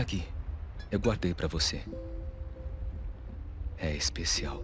Tá aqui. Eu guardei para você. É especial.